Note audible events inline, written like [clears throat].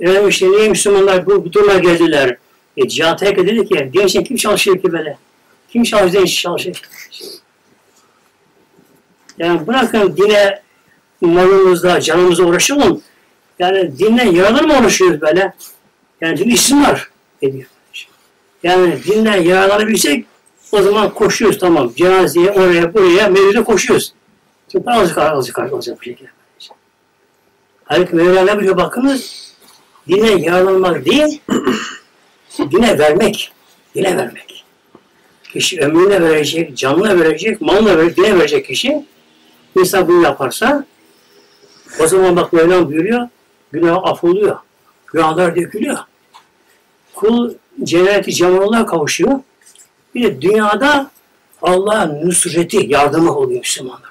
Efendim işte niye Müslümanlar bu, bu duruma geldiler? E cihat herkes dedi ki, için kim çalışıyor ki böyle? Kim çalışıyor, çalışıyor? Yani bırakın dine malımızda, canımızla uğraşalım. Yani dinle yaralanır mı uğraşıyoruz böyle? Yani din isim var. Ediyor. Yani dinden yararlanabilsek o zaman koşuyoruz tamam. Cenazeye oraya buraya mevzuda koşuyoruz. Çünkü azıcık azıcık azıcık bir şekilde. Halbuki Mevla ne biliyor bakınız? Dine yararlanmak değil, [clears throat] dine vermek. Dine vermek. Kişi ömrüne verecek, canına verecek, malına verecek, dine verecek kişi insan bunu yaparsa o zaman bak Mevlam buyuruyor, günah afoluyor. Günahlar dökülüyor. Kul cenneti cemalına kavuşuyor. Bir de dünyada Allah'ın nusreti, yardımı oluyor Müslümanlar.